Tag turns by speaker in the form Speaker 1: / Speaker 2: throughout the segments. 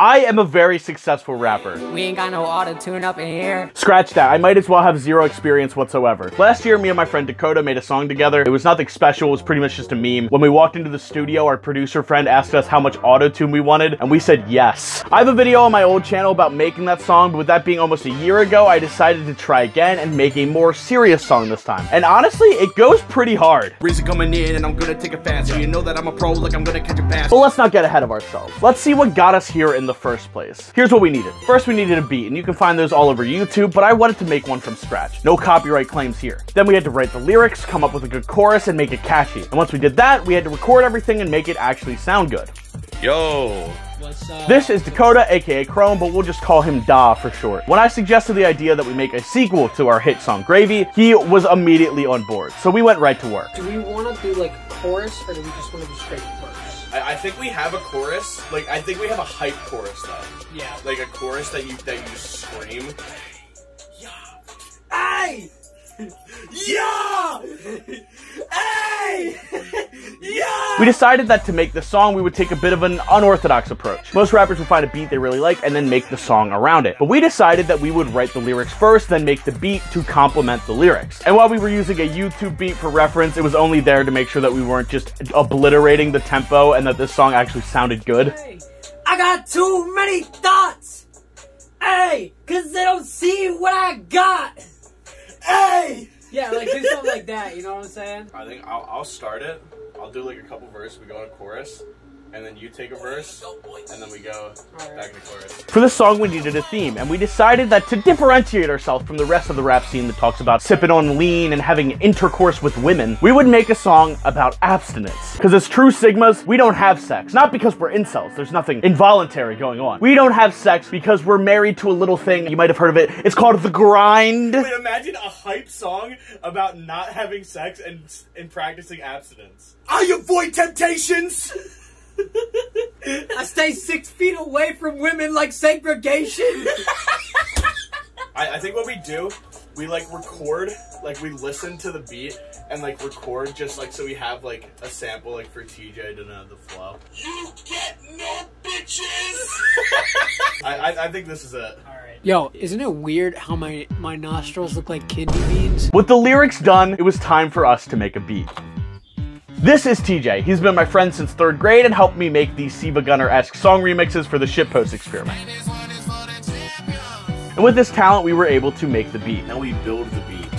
Speaker 1: I am a very successful rapper.
Speaker 2: We ain't got no auto tune up in here.
Speaker 1: Scratch that, I might as well have zero experience whatsoever. Last year, me and my friend Dakota made a song together. It was nothing special, it was pretty much just a meme. When we walked into the studio, our producer friend asked us how much auto tune we wanted, and we said yes. I have a video on my old channel about making that song, but with that being almost a year ago, I decided to try again and make a more serious song this time. And honestly, it goes pretty hard.
Speaker 3: Breezy coming in and I'm gonna take it fast. So you know that I'm a pro, like I'm gonna catch a pass.
Speaker 1: But let's not get ahead of ourselves. Let's see what got us here in the first place. Here's what we needed. First, we needed a beat, and you can find those all over YouTube, but I wanted to make one from scratch. No copyright claims here. Then we had to write the lyrics, come up with a good chorus, and make it catchy. And once we did that, we had to record everything and make it actually sound good.
Speaker 3: Yo.
Speaker 2: What's up?
Speaker 1: This is Dakota, aka Chrome, but we'll just call him Da for short. When I suggested the idea that we make a sequel to our hit song Gravy, he was immediately on board. So we went right to work.
Speaker 2: Do we want to do like chorus or do we just want to do straight verse?
Speaker 3: I, I think we have a chorus. Like I think we have a hype chorus though.
Speaker 2: Yeah.
Speaker 3: Like a chorus that you that you scream. Yeah. Hey! Yeah! Hey! Yeah!
Speaker 1: We decided that to make the song, we would take a bit of an unorthodox approach. Most rappers would find a beat they really like and then make the song around it. But we decided that we would write the lyrics first, then make the beat to complement the lyrics. And while we were using a YouTube beat for reference, it was only there to make sure that we weren't just obliterating the tempo and that this song actually sounded good.
Speaker 2: Hey, I got too many thoughts. Hey, cause they don't see what I got.
Speaker 3: Hey!
Speaker 2: Yeah, like do something like that. You know what I'm saying?
Speaker 3: I think I'll, I'll start it. I'll do like a couple verses. We go in chorus, and then you take a verse, and then we go back to chorus.
Speaker 1: For this song, we needed a theme, and we decided that to differentiate ourselves from the rest of the rap scene that talks about sipping on lean and having intercourse with women, we would make a song about abstinence. Because as true Sigmas, we don't have sex. Not because we're incels, there's nothing involuntary going on. We don't have sex because we're married to a little thing, you might have heard of it, it's called the grind.
Speaker 3: Wait, imagine a hype song about not having sex and and practicing abstinence. I avoid temptations.
Speaker 2: I stay six feet away from women like segregation.
Speaker 3: I, I think what we do, we like record, like we listen to the beat and like record just like so we have like a sample like for TJ to know the flow. You get no bitches. I, I I think this is it.
Speaker 2: Yo, isn't it weird how my my nostrils look like kidney beans?
Speaker 1: With the lyrics done, it was time for us to make a beat. This is TJ. He's been my friend since third grade and helped me make these SiIvaGunner-esque song remixes for the shitpost experiment. And with this talent, we were able to make the beat.
Speaker 3: Now we build the beat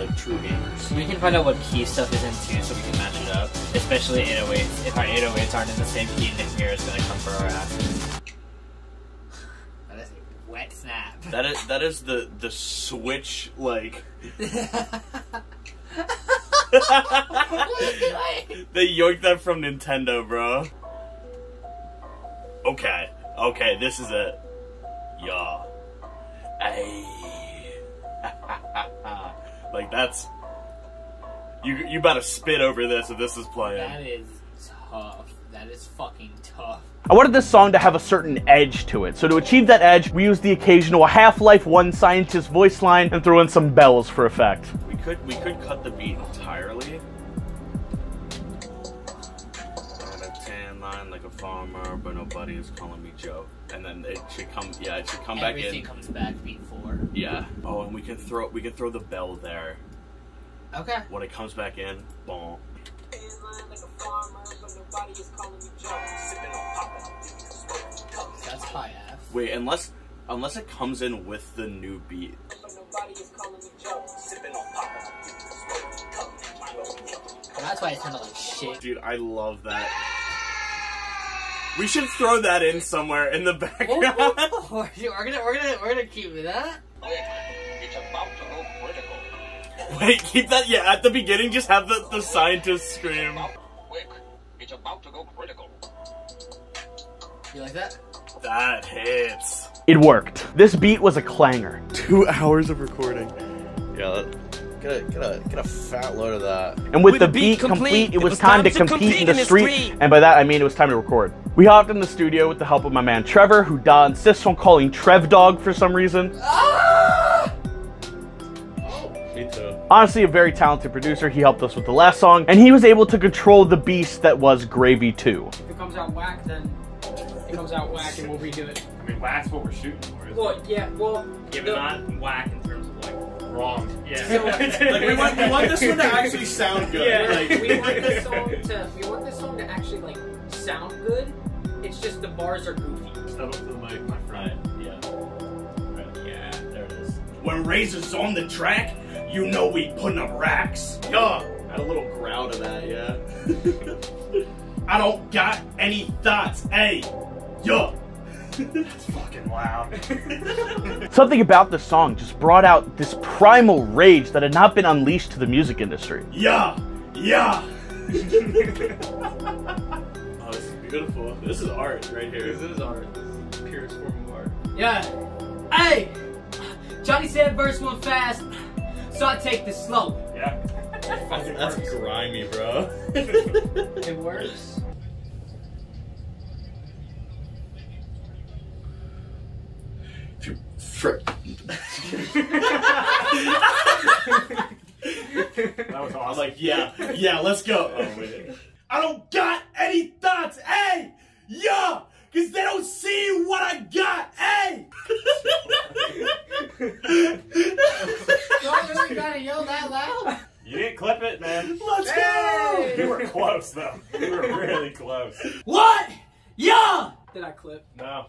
Speaker 3: like true gamers.
Speaker 4: We can find out what key stuff is in tune so we can match it up. Especially 808s. If our 808s aren't in the same key, Nick Mira is gonna come for our ass. That is a wet snap.
Speaker 3: That is that is the the switch like they yoinked that from Nintendo, bro. Okay, okay, this is it. Yeah. Ay. like that's you. You better spit over this if this is playing.
Speaker 4: That is tough. That is fucking tough.
Speaker 1: I wanted this song to have a certain edge to it, so to achieve that edge, we used the occasional Half-Life 1 scientist voice line and threw in some bells for effect.
Speaker 3: We could we could cut the beat entirely. On a tan line like a farmer, but nobody is calling me Joe. And then it should come. Yeah, it should come back in.
Speaker 4: Everything
Speaker 3: in.
Speaker 4: comes back beat four.
Speaker 3: Yeah. Oh, and we can throw we can throw the bell there
Speaker 4: Okay.
Speaker 3: when it comes back in. Boom.
Speaker 4: That's high F.
Speaker 3: Wait, unless unless it comes in with the new beat.
Speaker 4: That's why it sounded like shit.
Speaker 3: Dude, I love that. We should throw that in somewhere in the background.
Speaker 4: we're gonna we're gonna we're gonna keep oh, that.
Speaker 3: Wait, keep that. Yeah, at the beginning, just have the the scientist scream.
Speaker 4: it's about to go critical You like that?
Speaker 3: That hits.
Speaker 1: It worked. This beat was a clanger.
Speaker 3: Two hours of recording. Yeah, get a get a get a fat load of that.
Speaker 1: And with, the, beat, complete, it was, time, to compete, in the street, and by that I mean it was time to record. We hopped in the studio with the help of my man Trevor, who Da insists on calling Trev Dog for some reason. Ah!
Speaker 3: Oh, me too.
Speaker 1: Honestly, a very talented producer. He helped us with the last song, and he was able to control the beast that was Gravy 2.
Speaker 2: If it comes out whack, then it
Speaker 5: comes out whack and we'll redo it.
Speaker 6: I mean, whack's what we're shooting for. isn't
Speaker 5: Well, yeah, well, Give
Speaker 6: it? Yeah,
Speaker 5: the-
Speaker 6: not whack in terms of like wrong. Yeah.
Speaker 5: So-
Speaker 3: Like we want, we want this one to actually sound good.
Speaker 5: Yeah,
Speaker 3: Like,
Speaker 5: we want this song to we want this song to actually like sound good. It's just the bars are goofy.
Speaker 6: Step up to the mic, my friend. Yeah. Right, Yeah, there it is.
Speaker 3: when RaZeR's on the track, you know we putting up racks. Yeah. Add a little growl to that, yeah. I don't got any thoughts, hey. Yeah.
Speaker 6: It's fucking loud.
Speaker 1: Something about this song just brought out this primal rage that had not been unleashed to the music industry.
Speaker 3: Yeah. Yeah. oh, this is beautiful. This is art right here.
Speaker 5: This is art. This is the purest form of art. Yeah. Hey! Jonny said verse one fast, so I take this slow.
Speaker 6: yeah.
Speaker 3: That's grimy, bro.
Speaker 5: It works.
Speaker 6: That was
Speaker 3: I'm like, yeah, yeah, let's go. Oh. I don't got any thoughts, hey! Yeah! Cause they don't see what I got, hey!
Speaker 5: Do I really gotta yell that loud?
Speaker 6: you didn't clip it, man.
Speaker 3: Let's
Speaker 5: Hey!
Speaker 6: You were close though. You were really close.
Speaker 5: What? Yeah! Did I clip?
Speaker 6: No.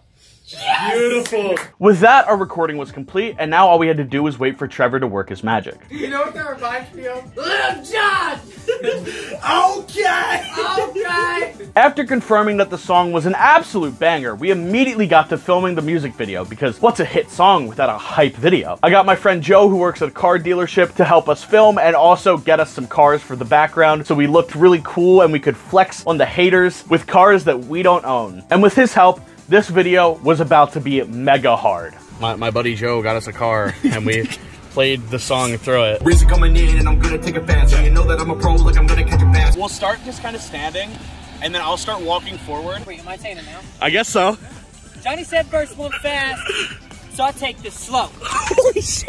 Speaker 3: Go! Beautiful.
Speaker 1: With that, our recording was complete, and now all we had to do was wait for Trevor to work his magic.
Speaker 5: You know what that reminds me of? Lil Jon!
Speaker 3: Okay!
Speaker 5: Okay!
Speaker 1: After confirming that the song was an absolute banger, we immediately got to filming the music video because what's a hit song without a hype video? I got my friend Joe, who works at a car dealership, to help us film and also get us some cars for the background so we looked really cool and we could flex on the haters with cars that we don't own. And with his help, this video was about to be mega hard. My, my buddy Joe got us a car and we played the song through it.
Speaker 3: Reason coming in and I'm gonna take a fast. So you know that I'm a pro, like I'm gonna catch a pass.
Speaker 1: We'll start just kind of standing and then I'll start walking forward.
Speaker 5: Wait, am I saying it now?
Speaker 1: I guess so.
Speaker 5: Jonny said first one fast, so I take this slow.
Speaker 1: Holy shit!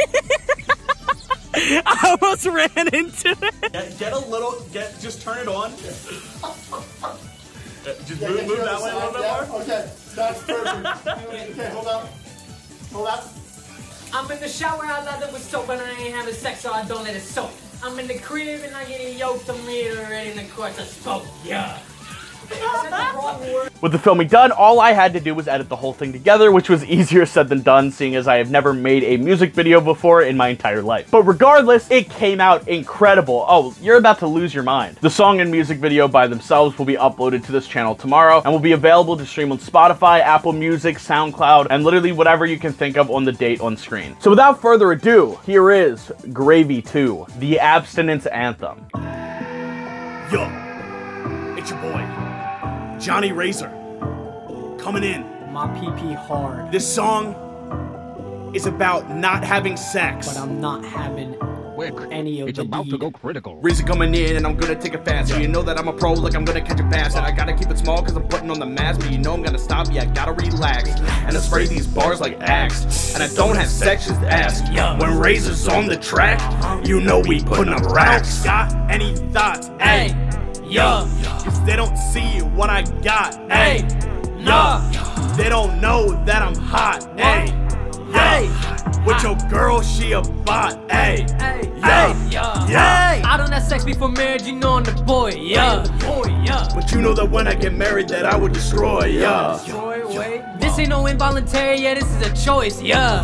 Speaker 1: I almost ran into it.
Speaker 3: Get, get a little, get, just turn it on. Uh, just move, move that way a little bit more.
Speaker 7: Okay, that's perfect. okay, hold up. Hold up.
Speaker 5: I'm in the shower, I lather with soap, and I ain't having sex, so I don't let it soak. I'm in the crib and I get yoked, I'm reiterating the course I spoke. Yeah.
Speaker 1: With the filming done, all I had to do was edit the whole thing together, which was easier said than done, seeing as I have never made a music video before in my entire life. But regardless, it came out incredible. Oh, you're about to lose your mind. The song and music video by themselves will be uploaded to this channel tomorrow and will be available to stream on Spotify, Apple Music, SoundCloud, and literally whatever you can think of on the date on screen. So without further ado, here is Gravy 2, the abstinence anthem.
Speaker 3: Yo, it's your boy, Jonny RaZeR, coming in.
Speaker 5: My PP hard,
Speaker 3: This song is about not having sex.
Speaker 5: but I'm not having any of
Speaker 8: It's
Speaker 5: the
Speaker 8: about to go critical.
Speaker 3: Reason coming in and I'm gonna take it fast. So you know that I'm a pro, like I'm gonna catch a pass. And I gotta keep it small cause I'm putting on the mask. But you know I'm gonna stop, yeah, I gotta relax. And I spray these bars like axe. And I don't have sex, just ask. When RaZeR's on the track, you know we putting up racks. Got any thoughts? Hey, yo. Cause they don't see what I got. Hey, yo. They don't know that I'm hot. Hey, hey. With your girl, she a bot. Hey,
Speaker 5: Hey,
Speaker 3: yeah, yeah.
Speaker 5: I don't have sex before marriage, you know I'm the boy, yeah. Boy, yeah.
Speaker 3: But you know that when I get married that I would destroy, yeah.
Speaker 5: Wait. This ain't no involuntary, yeah, this is a choice, yeah.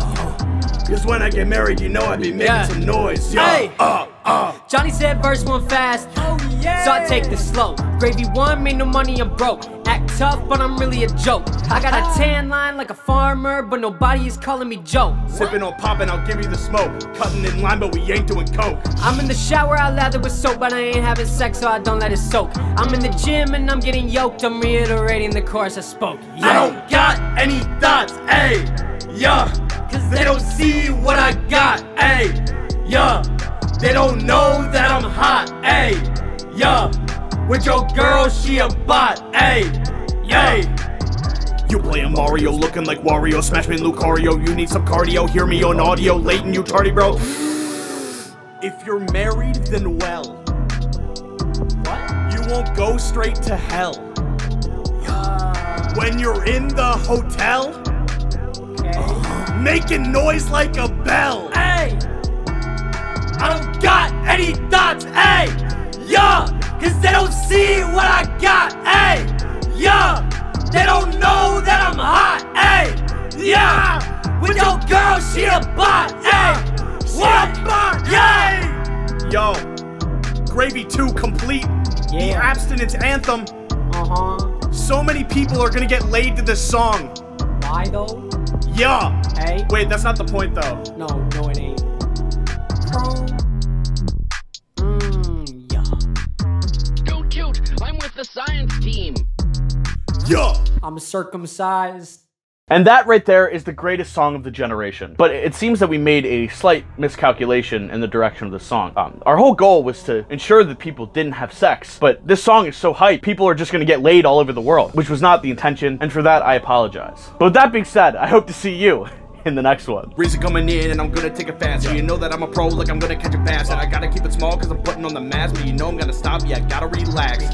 Speaker 3: Cause when I get married, you know I'd be making
Speaker 5: Yeah.
Speaker 3: some noise, yeah.
Speaker 5: Hey.
Speaker 3: Uh, uh.
Speaker 5: Jonny said verse one fast, oh yeah. So I take this slow. Gravy one, made no money, I'm broke. Act tough, but I'm really a joke. I got a tan line like a farmer, but nobody is calling me Joe.
Speaker 3: Sipping on pop and I'll give you the smoke. Cutting in line, but we ain't doing coke.
Speaker 5: I'm in the shower, I lather with soap, but I ain't having sex, so I don't let it soak. I'm in the gym and I'm getting yoked, I'm reiterating the course I spoke.
Speaker 3: I don't got any thoughts, ayy, yeah. Cause they don't see what I got, ayy, yeah. They don't know that I'm hot, ayy, yeah. With your girl, she a bot, ayy, ayy. You playing Mario looking like Wario, smash me Lucario. You need some cardio, hear me on audio. Leighton, you tardy, bro. If you're married, then well. What? You won't go straight to hell.
Speaker 9: When you're in the hotel,
Speaker 10: Okay.
Speaker 9: making noise like a bell.
Speaker 5: Hey, I don't got any thoughts. Hey, yeah, cause they don't see what I got. Hey, yeah, they don't know that I'm hot. Hey, yeah, with your girl, she a bot. Hey, what. Yeah.
Speaker 9: Yo, Gravy 2 complete. The abstinence anthem.
Speaker 10: Uh huh.
Speaker 9: So many people are gonna get laid to this song.
Speaker 10: Why though?
Speaker 9: Yeah.
Speaker 10: Hey.
Speaker 9: Wait, that's not the point though.
Speaker 10: No, no,
Speaker 9: Yeah.
Speaker 10: I'm circumcised.
Speaker 1: And that right there is the greatest song of the generation. But it seems that we made a slight miscalculation in the direction of the song. Um, our whole goal was to ensure that people didn't have sex, but this song is so hype, people are just gonna get laid all over the world, which was not the intention, and for that I apologize. But with that being said, I hope to see you in the next one.
Speaker 3: Breezy coming in and I'm gonna take it fast. So you know that I'm a pro, like I'm gonna catch a pass. And I gotta keep it small cause I'm putting on the mask. But you know I'm gonna stop, yeah, I gotta relax.